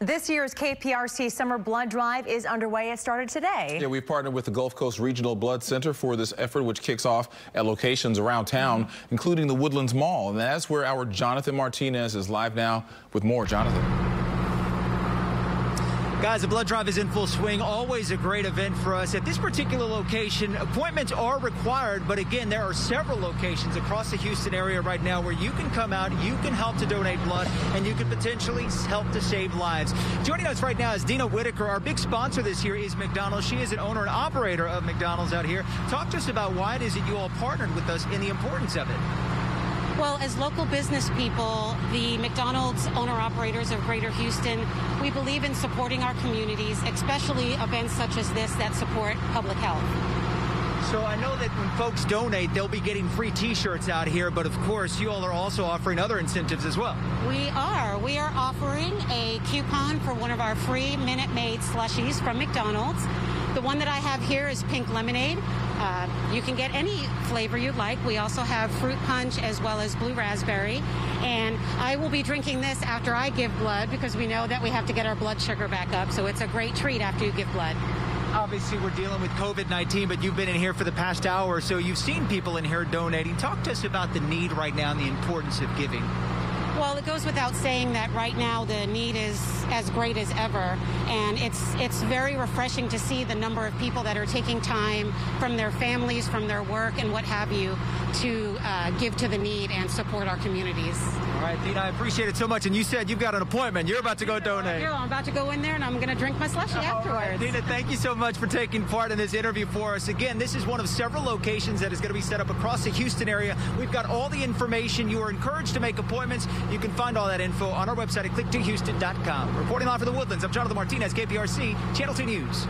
This year's KPRC Summer Blood Drive is underway. It started today. Yeah, we've partnered with the Gulf Coast Regional Blood Center for this effort, which kicks off at locations around town, including the Woodlands Mall. And that's where our Jonathan Martinez is live now with more. Jonathan. Guys, the blood drive is in full swing. Always a great event for us. At this particular location, appointments are required, but again, there are several locations across the Houston area right now where you can come out, you can help to donate blood, and you can potentially help to save lives. Joining us right now is Dina Whitaker. Our big sponsor this year is McDonald's. She is an owner and operator of McDonald's out here. Talk to us about why it is that you all partnered with us and the importance of it. Well, as local business people, the McDonald's owner-operators of Greater Houston, we believe in supporting our communities, especially events such as this that support public health. So I know that when folks donate, they'll be getting free T-shirts out here, but of course, you all are also offering other incentives as well. We are. We are offering a coupon for one of our free Minute Maid slushies from McDonald's. The one that I have here is pink lemonade. Uh, you can get any flavor you'd like. We also have fruit punch as well as blue raspberry. And I will be drinking this after I give blood because we know that we have to get our blood sugar back up. So it's a great treat after you give blood. Obviously, we're dealing with COVID-19, but you've been in here for the past hour, so you've seen people in here donating. Talk to us about the need right now and the importance of giving. Well, it goes without saying that right now the need is as great as ever, and it's it's very refreshing to see the number of people that are taking time from their families, from their work, and what have you, to uh, give to the need and support our communities. All right, Dina, I appreciate it so much. And you said you've got an appointment. You're about to go donate. Yeah, I'm about to go in there, and I'm going to drink my slushy All afterwards. Right. Dina, thank you so much for taking part in this interview for us. Again, this is one of several locations that is going to be set up across the Houston area. We've got all the information. You are encouraged to make appointments. You can find all that info on our website at click2houston.com. Reporting live for the Woodlands, I'm Jonathan Martinez, KPRC, Channel 2 News.